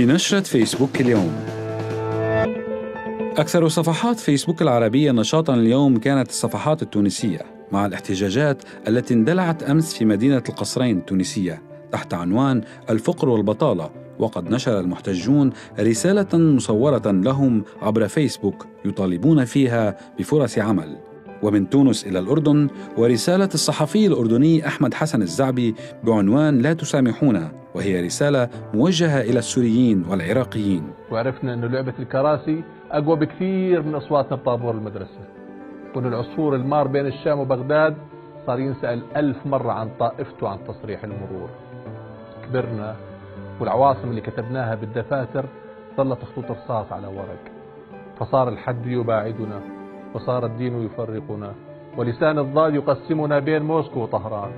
في نشرة فيسبوك اليوم. أكثر صفحات فيسبوك العربية نشاطا اليوم كانت الصفحات التونسية مع الاحتجاجات التي اندلعت أمس في مدينة القصرين التونسية تحت عنوان الفقر والبطالة وقد نشر المحتجون رسالة مصورة لهم عبر فيسبوك يطالبون فيها بفرص عمل. ومن تونس إلى الأردن ورسالة الصحفي الأردني أحمد حسن الزعبي بعنوان لا تسامحونا وهي رسالة موجهة إلى السوريين والعراقيين. وعرفنا أنه لعبة الكراسي أقوى بكثير من أصواتنا بطابور المدرسة. وأن العصفور المار بين الشام وبغداد صار ينسأل ألف مرة عن طائفته عن تصريح المرور. كبرنا والعواصم اللي كتبناها بالدفاتر ظلت خطوط رصاص على ورق. فصار الحد يباعدنا وصار الدين يفرقنا ولسان الضاد يقسمنا بين موسكو وطهران.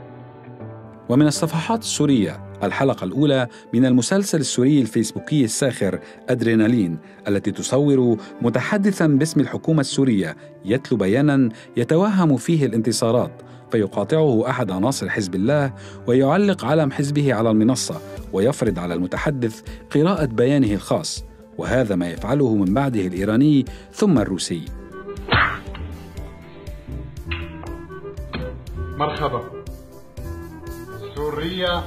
ومن الصفحات السورية الحلقة الأولى من المسلسل السوري الفيسبوكي الساخر أدرينالين التي تصور متحدثا باسم الحكومة السورية يتلو بيانا يتوهم فيه الانتصارات فيقاطعه أحد عناصر حزب الله ويعلق علم حزبه على المنصة ويفرض على المتحدث قراءة بيانه الخاص وهذا ما يفعله من بعده الإيراني ثم الروسي. مرحبا. سوريا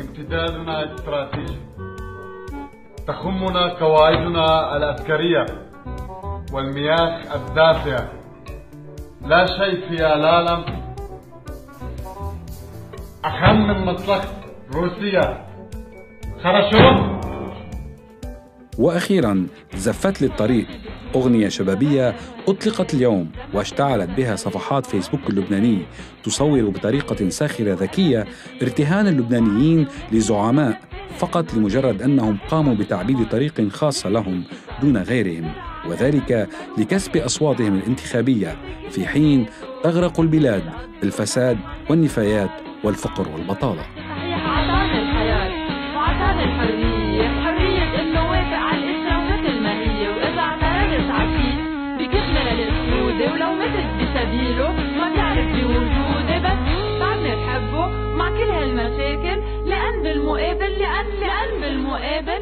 امتدادنا الاستراتيجي تخمنا قواعدنا العسكرية والمياه الدافئة. لا شيء في العالم أهم من مصلحة روسيا. خرشوا وأخيرا زفت لي الطريق. أغنية شبابية أطلقت اليوم واشتعلت بها صفحات فيسبوك اللبناني. تصور بطريقة ساخرة ذكية ارتهان اللبنانيين لزعماء فقط لمجرد أنهم قاموا بتعبيد طريق خاص لهم دون غيرهم. وذلك لكسب أصواتهم الانتخابية. في حين تغرق البلاد بالفساد والنفايات والفقر والبطالة. بديله ما تعرف بوجوده بس. عم نحبه مع كل هالمشاكل. لأن بالمقابل لأن لأن بالمقابل